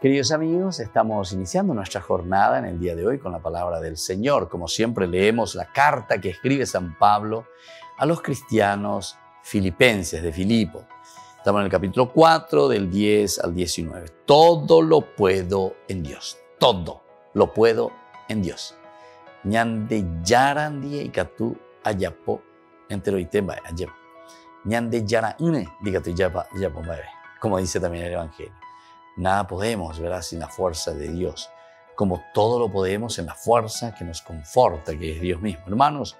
Queridos amigos, estamos iniciando nuestra jornada en el día de hoy con la palabra del Señor. Como siempre leemos la carta que escribe San Pablo a los cristianos filipenses de Filipo. Estamos en el capítulo 4 del 10 al 19. Todo lo puedo en Dios. Todo lo puedo en Dios. Ñande yarandie ikatu ayapo entero itemba ayep. Ñande yara une digatu yapa yapo Como dice también el Evangelio. Nada podemos, ¿verdad?, sin la fuerza de Dios. Como todo lo podemos en la fuerza que nos conforta, que es Dios mismo. Hermanos,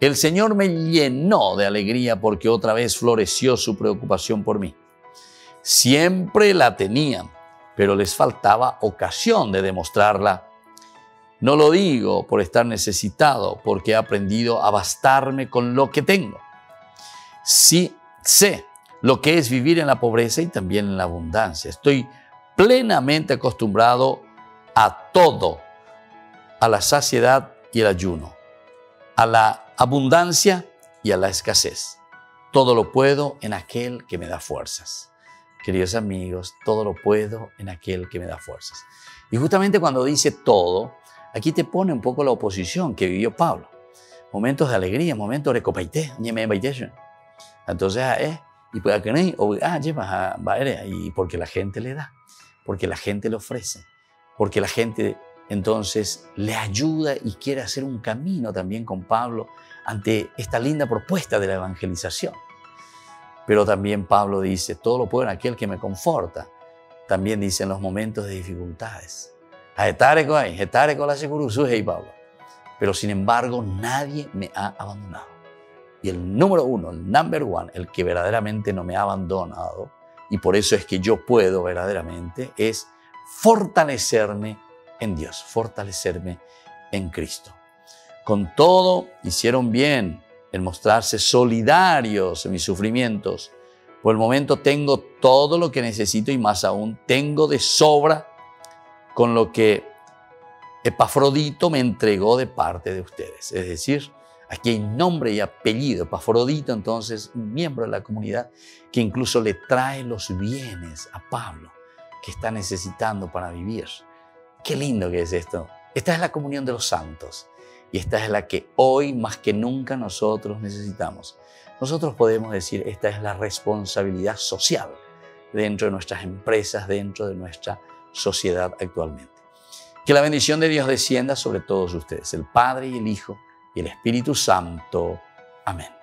el Señor me llenó de alegría porque otra vez floreció su preocupación por mí. Siempre la tenían, pero les faltaba ocasión de demostrarla. No lo digo por estar necesitado, porque he aprendido a bastarme con lo que tengo. Sí sé lo que es vivir en la pobreza y también en la abundancia. Estoy plenamente acostumbrado a todo, a la saciedad y el ayuno, a la abundancia y a la escasez. Todo lo puedo en aquel que me da fuerzas. Queridos amigos, todo lo puedo en aquel que me da fuerzas. Y justamente cuando dice todo, aquí te pone un poco la oposición que vivió Pablo. Momentos de alegría, momentos de copaité, entonces, eh, y o ah, lleva a y porque la gente le da porque la gente le ofrece, porque la gente entonces le ayuda y quiere hacer un camino también con Pablo ante esta linda propuesta de la evangelización. Pero también Pablo dice, todo lo puedo en aquel que me conforta. También dice en los momentos de dificultades. Pablo. Pero sin embargo, nadie me ha abandonado. Y el número uno, el number one, el que verdaderamente no me ha abandonado, y por eso es que yo puedo verdaderamente, es fortalecerme en Dios, fortalecerme en Cristo. Con todo, hicieron bien en mostrarse solidarios en mis sufrimientos. Por el momento tengo todo lo que necesito y más aún tengo de sobra con lo que Epafrodito me entregó de parte de ustedes. Es decir, Aquí hay nombre y apellido. Epafrodito, entonces, un miembro de la comunidad que incluso le trae los bienes a Pablo que está necesitando para vivir. Qué lindo que es esto. Esta es la comunión de los santos y esta es la que hoy más que nunca nosotros necesitamos. Nosotros podemos decir, esta es la responsabilidad social dentro de nuestras empresas, dentro de nuestra sociedad actualmente. Que la bendición de Dios descienda sobre todos ustedes, el Padre y el Hijo y el Espíritu Santo. Amén.